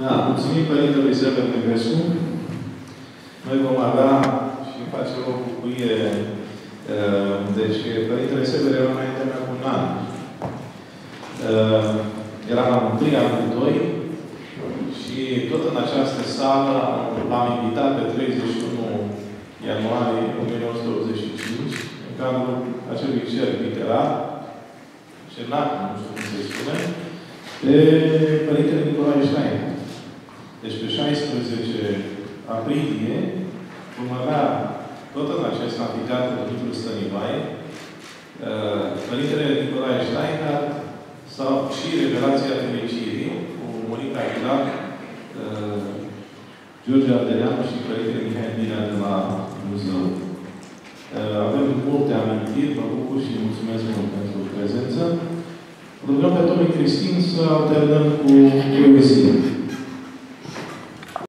Da, mulțumim Părintelui Sever Negrescu. Noi vom avea și face o bucurie. uh, Deci, Părintele Sever era înainte mea cu un an. Uh, Era anul 1, anul 2 și tot în această sală l-am invitat pe 31 ianuarie 1985 în cadrul acelui cer literar, cenac, nu știu cum se spune, pe Părintele Nicolae Stein. Deci pe 16 aprilie vom avea tot în acest amfiteatru Dumitru Stăniloae uh, Părintele Nicolae Steiner sau și Revelația Fericirii cu Monica Aguilar, uh, George Ardeleanu și Părintele Mihai Binea de la Buzău. Uh, Avem multe amintiri, mă bucur și mulțumesc mult pentru prezență. Rugăm pe Tomii Cristin să alternăm cu poezie.